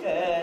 Okay.